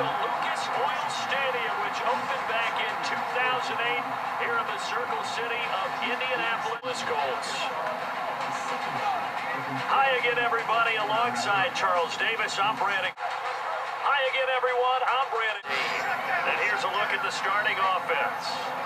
to Lucas Oil Stadium, which opened back in 2008 here in the Circle City of Indianapolis Colts. Hi again, everybody. Alongside Charles Davis, I'm Brandon. Hi again, everyone. I'm Brandon. And here's a look at the starting offense.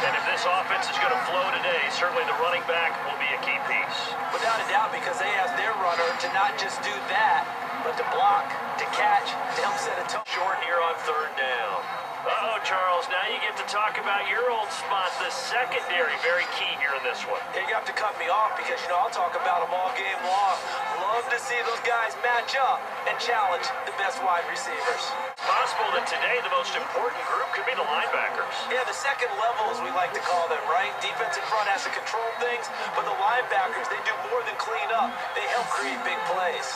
And if this offense is going to flow today, certainly the running back will be a key piece. Without a doubt, because they asked their runner to not just do that, but to block, to catch, to help set a tone. Short here on third down. Uh-oh, Charles, now you get to talk about your old spot, the secondary. Very key here in this one. Hey, you have to cut me off because, you know, I'll talk about them all game long. Love to see those guys match up and challenge the best wide receivers. It's possible that today the most important group could be the linebackers. Yeah, the second level, as we like to call them, right? Defense in front has to control things, but the linebackers, they do more than clean up. They help create big plays.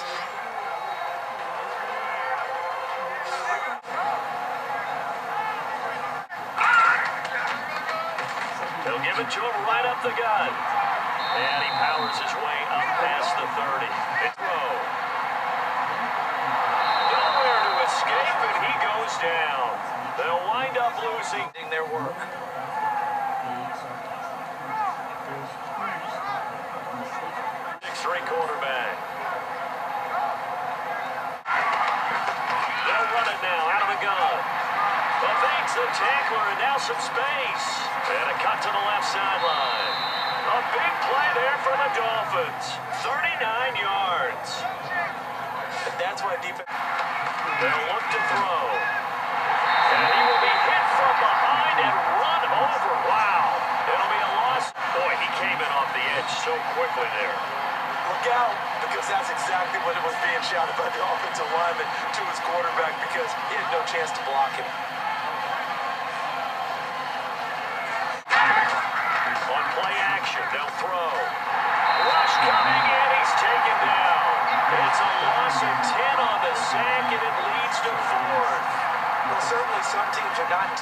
To him right up the gut. And he powers his way up past the 30. It's throw. Nowhere to escape, and he goes down. They'll wind up losing. Their work. Six-three quarterback. They'll run it now out of the gun. Evades the tackler and now some space. And a cut to the left sideline. A big play there for the Dolphins. 39 yards. And that's why defense... They'll look to throw. And he will be hit from behind and run over. Wow. It'll be a loss. Boy, he came in off the edge so quickly there. Look out, because that's exactly what it was being shouted by the offensive lineman to his quarterback because he had no chance to block him. On play they'll throw. Rush coming in, he's taken down. It's a loss of 10 on the sack, and it leads to fourth. Well, certainly some teams are not.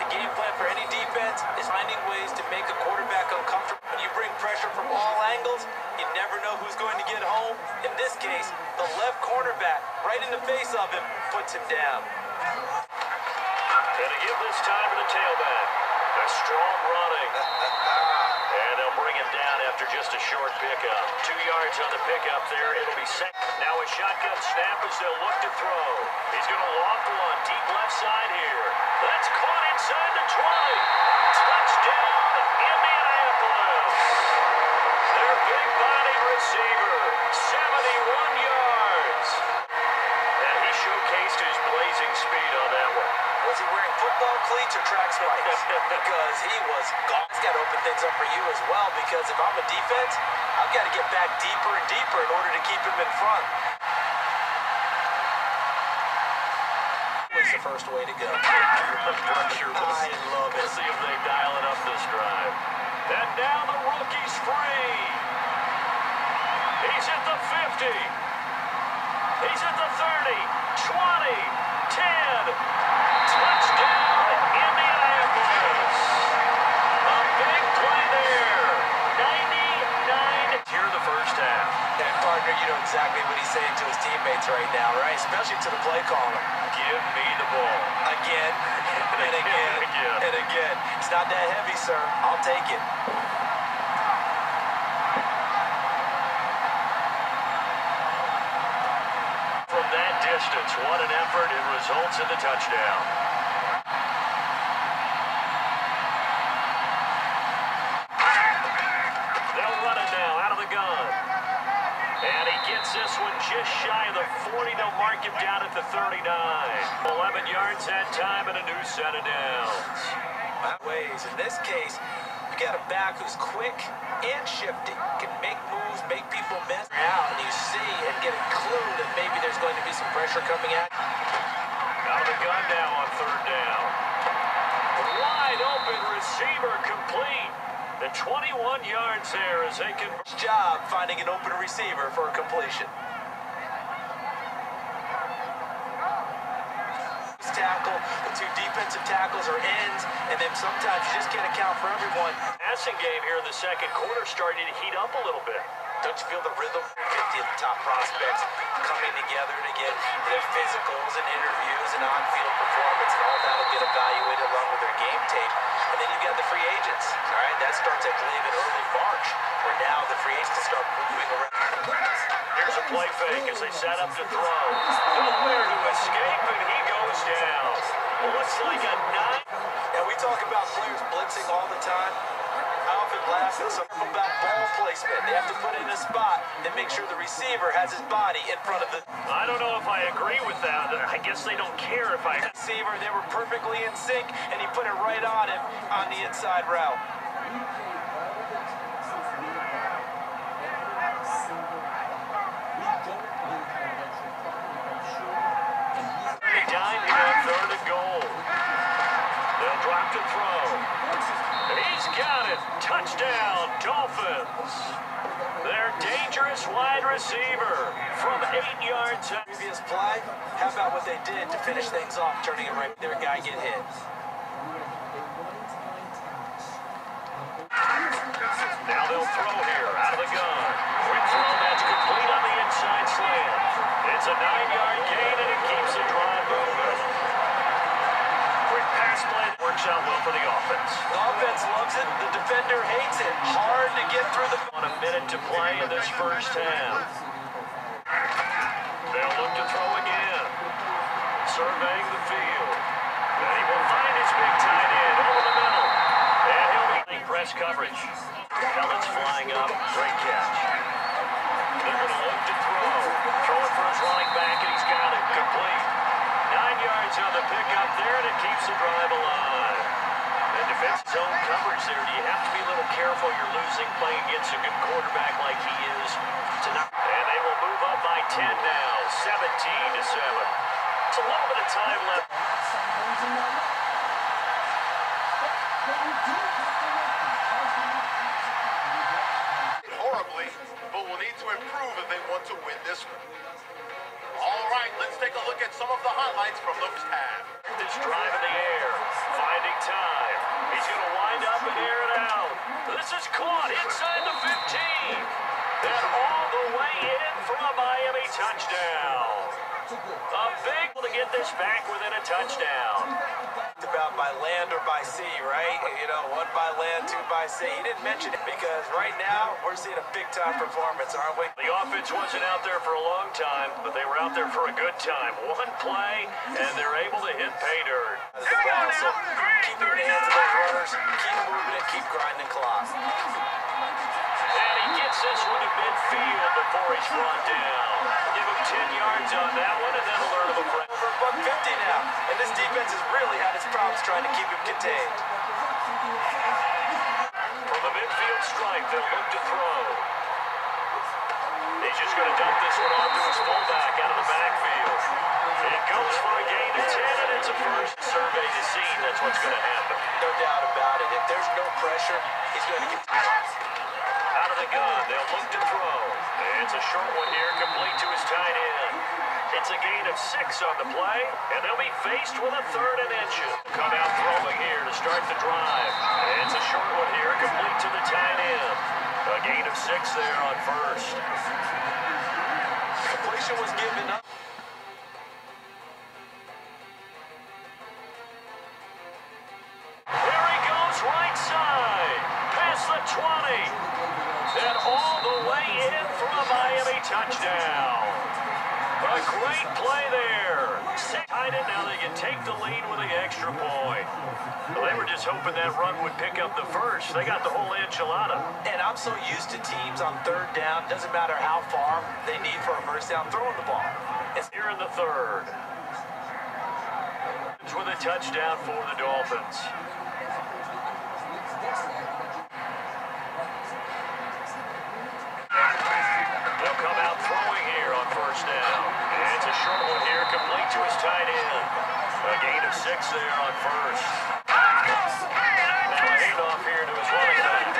The game plan for any defense is finding ways to make a quarterback uncomfortable. When you bring pressure from all angles, you never know who's going to get home. In this case, the left cornerback, right in the face of him, puts him down. And to give this time to the tailback. A strong running. And they'll bring him down after just a short pickup. Two yards on the pickup there. It'll be set. Now a shotgun snap as they'll look to throw. He's going to loft one deep left side here. That's caught inside the 20. Touchdown, Indianapolis. Their big body receiver, 71 yards. And he showcased his blazing speed on that one. Was he wearing football cleats or track spikes? because he was gone. He's got to open things up for you as well because if I'm a defense, I've got to get back deeper and deeper in order to keep him in front. Was the first way to go. I love it. We'll see if they dial it up this drive. And now the rookie's free. He's at the 50. He's at the 30, 20, 10. Touchdown, Indianapolis. A big play there. 99 here in the first half. And partner, you know exactly what he's saying to his teammates right now, right? Especially to the play caller. Give me the ball. Again, and again, Again. and again. It's not that heavy, sir. I'll take it. From that distance, what an effort. It results in the touchdown. They'll run it now out of the gun. And he gets this one just shy of the 40. They'll mark him down at the 39. 11 yards that time and a new set of downs. Ways. In this case, you got a back who's quick and shifty, can make moves, make people miss and you see and get a clue that maybe there's going to be some pressure coming at. Out of the gun now on third down. Wide open receiver complete. The 21 yards there as they can. Job finding an open receiver for a completion. Two defensive tackles or ends, and then sometimes you just can't account for everyone. one. Passing game here in the second quarter starting to heat up a little bit. Don't you feel the rhythm? 50 of the top prospects coming together to get their physicals and interviews and on-field performance, and all that'll get evaluated along with their game tape. And then you've got the free agents, all right? That starts, I believe, in early March, where now the free agents start moving around. Here's a play fake as they set up to throw. Nowhere to escape, and he goes down. Looks like a nine. And we talk about players blitzing all the time. I often laugh at some about ball placement. They have to put it in a spot and make sure the receiver has his body in front of the I don't know if I agree with that. I guess they don't care if I. receiver. They were perfectly in sync, and he put it right on him on the inside route. They dime here on third and goal. They'll drop to throw. He's got it. Touchdown, Dolphins. Their dangerous wide receiver from eight yards out. Previous play, how about what they did to finish things off, turning it right there, guy get hit. Now they'll throw here out of the gun. Quick throw that's complete on the inside slant. It's a nine-yard gain and it keeps the drive moving. Pass play works out well for the offense. The offense loves it, the defender hates it. Hard to get through the On a minute to play in this first half. They'll look to throw again. Surveying the field. And he will find his big tight end over the middle. And he'll be press coverage. Pellets flying up. Great catch. They're going to look to throw. Throwing for his running back, and he's got it. Complete. Nine yards on the pickup there, and it keeps the drive alive. And defense zone coverage there. Do you have to be a little careful? You're losing playing against a good quarterback like he is tonight. And they will move up by 10 now, 17 to 7. It's a little bit of time left. horribly, but will need to improve if they want to win this one. Take a look at some of the highlights from first half. This drive in the air, finding time. He's going to wind up and air it out. This is caught inside the 15. And all the way in for a Miami touchdown. A big to get this back within a touchdown. About by land or by sea, right? You know, one by land, two by sea. He didn't mention it because right now we're seeing a big time performance, aren't we? The offense wasn't out there for a long time, but they were out there for a good time. One play, and they're able to hit pay dirt. The ball, so keep your hands of those runners, keep moving it, keep grinding clock. And he gets this one to midfield before he's brought down. Give him 10 yards on that one, and then alert him a friend. Over buck 50 now, and this defense has really had its problems trying to keep him contained. From the midfield stripe, they'll look to throw. He's just going to dump this one off to his fullback out of the backfield. It goes for a gain of 10, and it's a first survey to see. That's what's going to happen. No doubt about it. If there's no pressure, he's going to get. Out of the gun, they'll look to throw. It's a short one here, complete to his tight end. It's a gain of six on the play, and they'll be faced with a third and inches. Come out throwing here to start the drive. It's a short one here, complete to the tight end. A gain of six there on first. Completion was given up. Up. They got the whole enchilada. And I'm so used to teams on third down, doesn't matter how far they need for a first down, throwing the ball. It's Here in the third. With a touchdown for the Dolphins. They'll come out throwing here on first down. And it's a short one here, complete to his tight end. A gain of six there on first. Now a handoff here to his running back.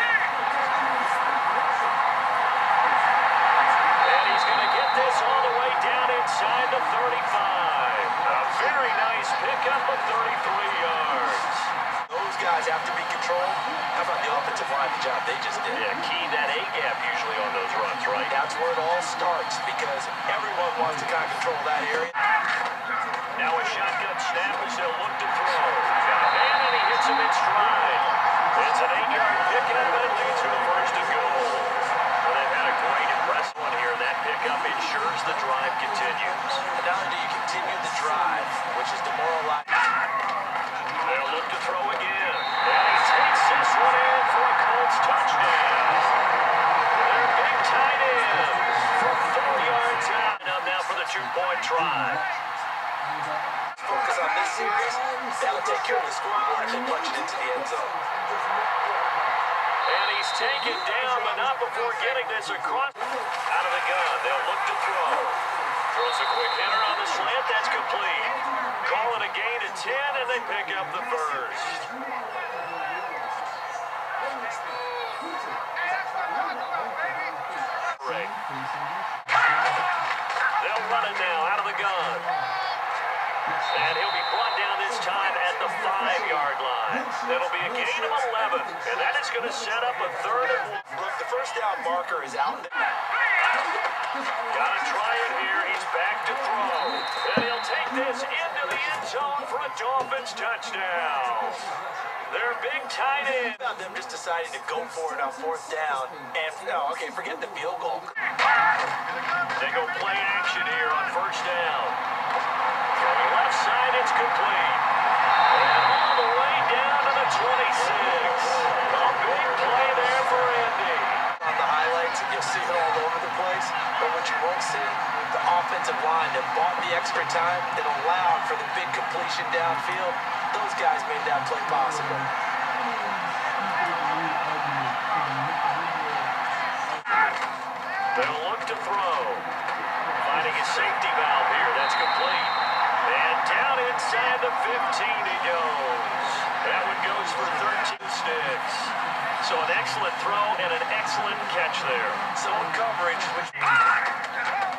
And he's going to get this all the way down inside the 35. A very nice pickup of 33 yards. Those guys have to be controlled. How about the offensive line, the job they just did. Yeah, key that A-gap usually on those runs, right? That's where it all starts because everyone wants to kind of control that area. Now a shotgun snap as they'll look to throw. Got a man and he hits him in stride. It's an eight-yard pickup and it leads to a first and goal. Well, they've had a great impressive one here. That pickup ensures the drive continues. And only do you continue the drive, which is demoralizing. They'll look to throw again. And he takes this one in for a Colts touchdown. Their big tight end for four yards out. Up now for the two-point try. Focus on this series. That'll take care of the scoreboard and then punch it into the end zone. And he's taken down, but not before getting this across. Out of the gun, they'll look to throw. Throws a quick hitter on the slant, that's complete. Call it a gain of 10, and they pick up the first. They'll run it now, out of the gun. And he'll be five-yard line. That'll be a gain of 11, and that is going to set up a third and one. Look, the first down marker is out. There. Gotta try it here. He's back to throw. And he'll take this into the end zone for a Dolphins touchdown. Their big tight end. About them just deciding to go for it on fourth down. And, oh, okay, forget the field goal. They go play action here on first down. From the left side, it's complete. All the way down to the 26. A big play there for Andy. On the highlights, you'll see it all over the place. But what you won't see, the offensive line that bought the extra time that allowed for the big completion downfield. Those guys made that play possible. They'll look to throw. Finding a safety valve here. That's complete. And down inside the 15 he goes. That one goes for 13 sticks. So an excellent throw and an excellent catch there. Zone coverage, which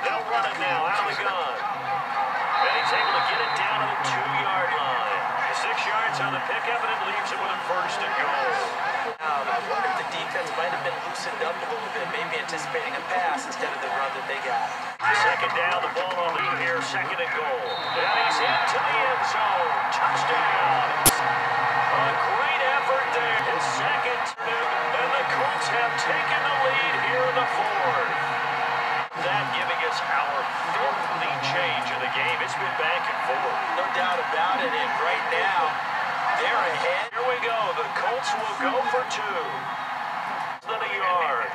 They'll run it now out of the gun. And he's able to get it down to the two-yard line. Six yards on the pickup, and it leaves him with a first and goal. Um, I wonder if the defense might have been loosened up a little bit, maybe anticipating a pass instead of the run that they got. Second down, the ball on lead here, second and goal. And he's into the end zone. Touchdown. A great effort there. His second. And the Colts have taken the lead here in the fourth. That giving us our fifth lead change in the game. It's been back and forth. No doubt about it, and right now, they're ahead. Here we go. The Colts will go for two. Than a yard.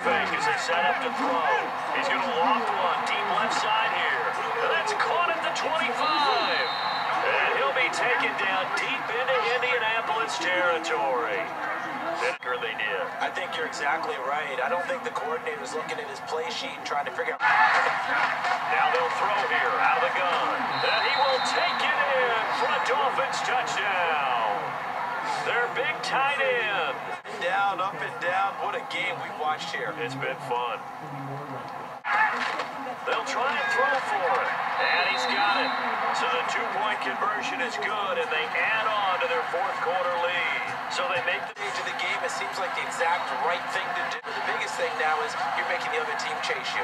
Fake as they set up to throw. He's going to loft one deep left side here. And that's caught at the 25. And he'll be taken down deep into Indianapolis territory. Better they did. I think you're exactly right. I don't think the coordinator's looking at his play sheet and trying to figure out. Now they'll throw here out of the gun. And he will take it in for a Dolphins touchdown. Their big tight end. Down, up and down. What a game we watched here. It's been fun. They'll try and throw for it. And he's it. So the two-point conversion is good, and they add on to their fourth quarter lead. So they make the Stage of the game, it seems like the exact right thing to do. The biggest thing now is you're making the other team chase you.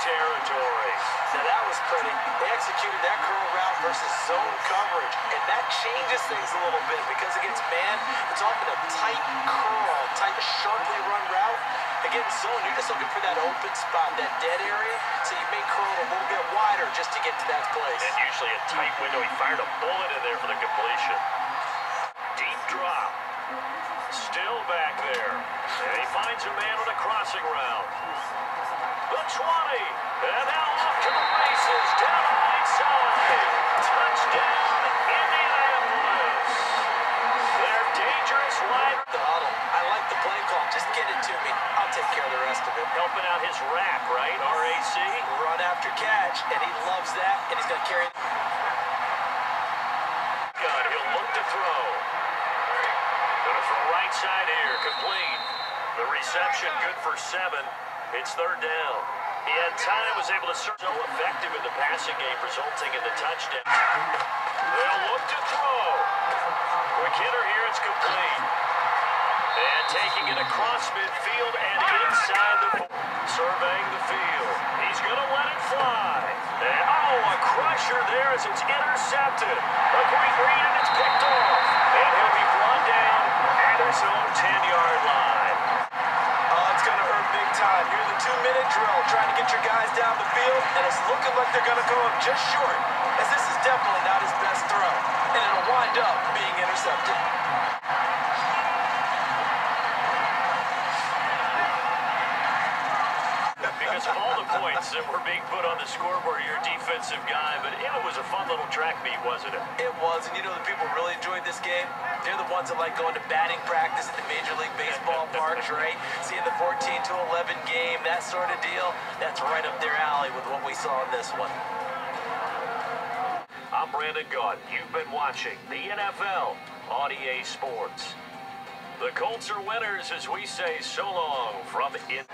territory. Now that was pretty. They executed that curl route versus zone coverage, and that changes things a little bit because against man, it's often a tight curl, tight, sharply route. Against zone, you're just looking for that open spot, that dead area, so you may curl a little bit wider just to get to that place. And usually a tight window. He fired a bullet in there for the completion. Deep drop. Still back there. And he finds a man on a crossing route. The 20. And now off to the races. Down the right side. Touchdown, Indianapolis. They're dangerous wide. The huddle. I like the play call. Just get it to me. I'll take care of the rest of it. Helping out his rack, right? RAC. Run after catch, and he loves that, and he's going to carry. Gun. He'll look to throw. Gonna throw right side here. Complete. The reception good for seven. It's third down. He had time was able to serve so effective in the passing game, resulting in the touchdown. They'll look to throw. Quick hitter here, it's complete. And taking it across midfield and inside the ball. surveying the field. He's going to let it fly. And, oh, a crusher there as it's intercepted. A great read and it's picked off. And he'll be brought down at his own 10-yard line. Oh, it's going to hurt big time. Here's a two-minute drill trying to get your guys down the field, and it's looking like they're going to come up just short, as this is definitely not his best throw, and it'll wind up being intercepted. Of all the points that were being put on the scoreboard, your defensive guy, but it was a fun little track meet, wasn't it? It was, and you know the people really enjoyed this game? They're the ones that like going to batting practice at the Major League Baseball parks, right? Seeing the 14 to 11 game, that sort of deal. That's right up their alley with what we saw in this one. I'm Brandon Gaudin. You've been watching the NFL on EA Sports. The Colts are winners as we say so long from in.